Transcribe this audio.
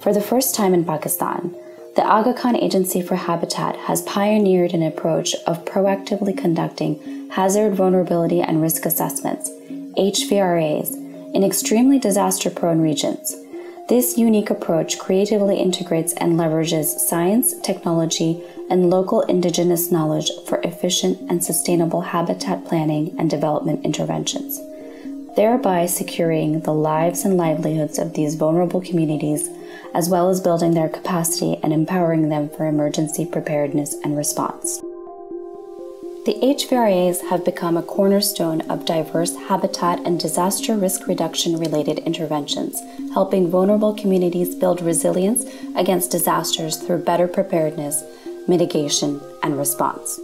For the first time in Pakistan, the Aga Khan Agency for Habitat has pioneered an approach of proactively conducting hazard, vulnerability, and risk assessments, HVRAs, in extremely disaster prone regions. This unique approach creatively integrates and leverages science, technology, and local indigenous knowledge for efficient and sustainable habitat planning and development interventions, thereby securing the lives and livelihoods of these vulnerable communities, as well as building their capacity and empowering them for emergency preparedness and response. The HVRAs have become a cornerstone of diverse habitat and disaster risk reduction related interventions, helping vulnerable communities build resilience against disasters through better preparedness, mitigation, and response.